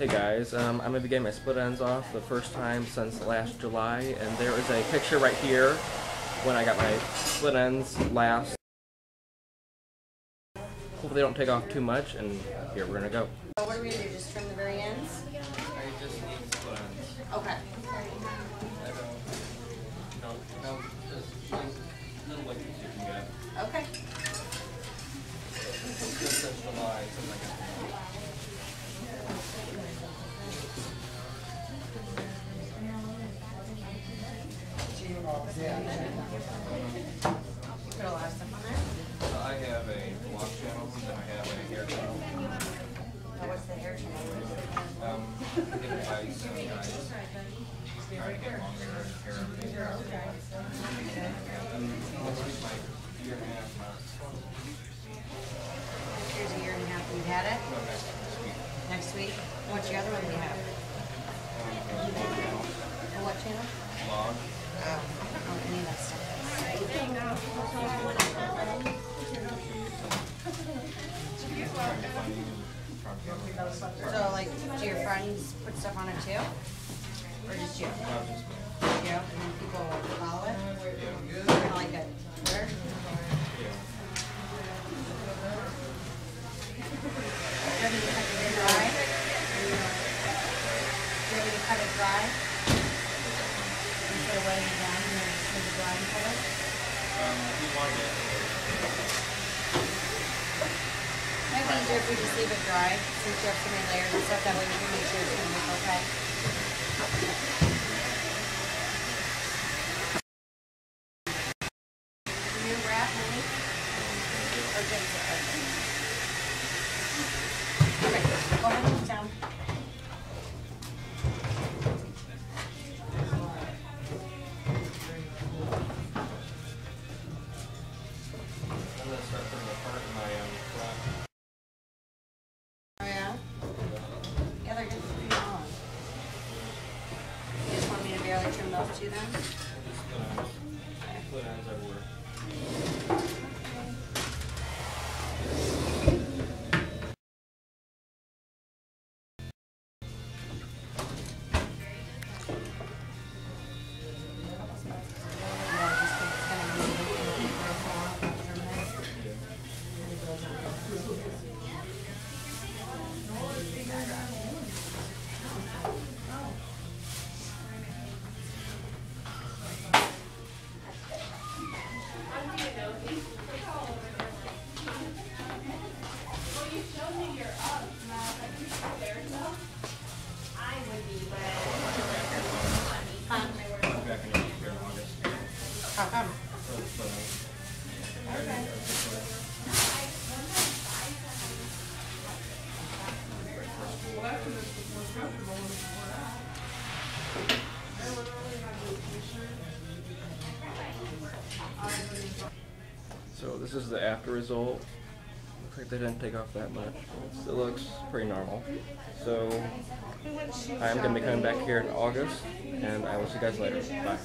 Hey guys, um, I'm going to be getting my split ends off the first time since last July, and there is a picture right here when I got my split ends last. Hopefully they don't take off too much, and here we're going to go. So what are we gonna do, just trim the very ends? I just need split ends. Okay. I have a vlog channel, and I have a hair channel. What's the hair channel? Um, year and a half. Here's a year and a half we've had it. Next week. What's your other one we have? um, what channel? vlog. So like, do your friends put stuff on it too? Or just you? Not just. You, and then people follow it? Yeah. Kind of like a Twitter? Yeah. Do you cut it dry? Do you cut it dry? Instead of wetting it down, you know, just leave it dry and cut it? Um, if you want it, Might be easier if we just leave it dry, since you have so many layers and stuff, that way we can make sure it's gonna look okay. You wrap, honey? Or just, okay. 껍질은 So this is the after result. Looks like they didn't take off that much. It still looks pretty normal. So I'm gonna be coming back here in August, and I will see you guys later. Bye.